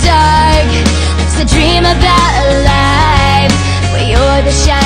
dark. Lives dream about a life Where you're the shadow?